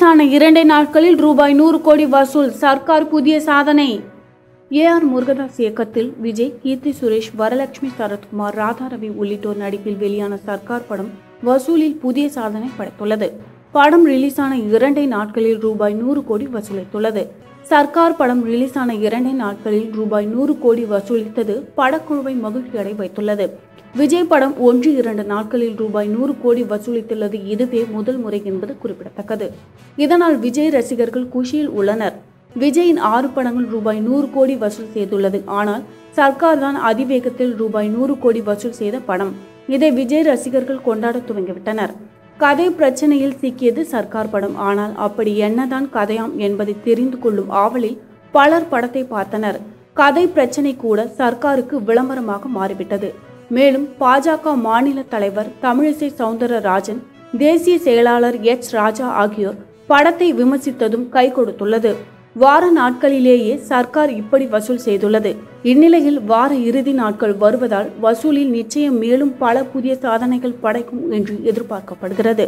ரிலீஸான இரண்டே நாட்களில் ரூபாய் நூறு கோடி வசூல். சர்க்கார் புதிய சாதனை. ஏ ஆர் முருகதாஸ் இயக்கத்தில் விஜய் கீர்த்தி சுரேஷ் வரலட்சுமி சரத்குமார் ராதாரவி உள்ளிட்டோர் நடிப்பில் வெளியான சர்க்கார் படம் வசூலில் புதிய சாதனை படைத்துள்ளது. படம் ரிலீஸ் ஆன இரண்டே நாட்களில் ரூபாய் நூறு கோடி வசூலித்துள்ளது. சர்க்கார் படம் ரிலீஸ் ஆன இரண்டே நாட்களில் ரூபாய் நூறு கோடி வசூலித்தது படக்குழுவை மகிழ்ச்சியடை வைத்துள்ளது. விஜய் படம் ஒன்று இரண்டு நாட்களில் ரூபாய் நூறு கோடி வசூலித்துள்ளது. இதுவே முதல் முறை என்பது குறிப்பிடத்தக்கது. இதனால் விஜய் ரசிகர்கள் குஷியில் உள்ளனர். விஜயின் ஆறு படங்கள் ரூபாய் நூறு கோடி வசூல் செய்துள்ளது. ஆனால் சர்க்கார் தான் அதிவேகத்தில் ரூபாய் நூறு கோடி வசூல் செய்த படம். இதை விஜய் ரசிகர்கள் கொண்டாட துவங்கிவிட்டனர். கதை பிரச்சனையில் சிக்கியது சர்க்கார் படம். ஆனால் அப்படி என்னதான் கதையாம் என்பதை தெரிந்து கொள்ளும் ஆவலில் பலர் படத்தை பார்த்தனர். கதை பிரச்சனை கூட சர்க்காருக்கு விளம்பரமாக மாறிவிட்டது. மேலும் பாஜக மாநில தலைவர் தமிழிசை சவுந்தரராஜன் தேசிய செயலாளர் எச். ராஜா ஆகியோர் படத்தை விமர்சித்ததும் கை கொடுத்துள்ளது. வார நாட்களிலேயே சர்க்கார் இப்படி வசூல் செய்துள்ளது. இந்நிலையில் வார இறுதி நாட்கள் வருவதால் வசூலில் நிச்சயம் மேலும் பல புதிய சாதனைகள் படைக்கும் என்று எதிர்பார்க்கப்படுகிறது.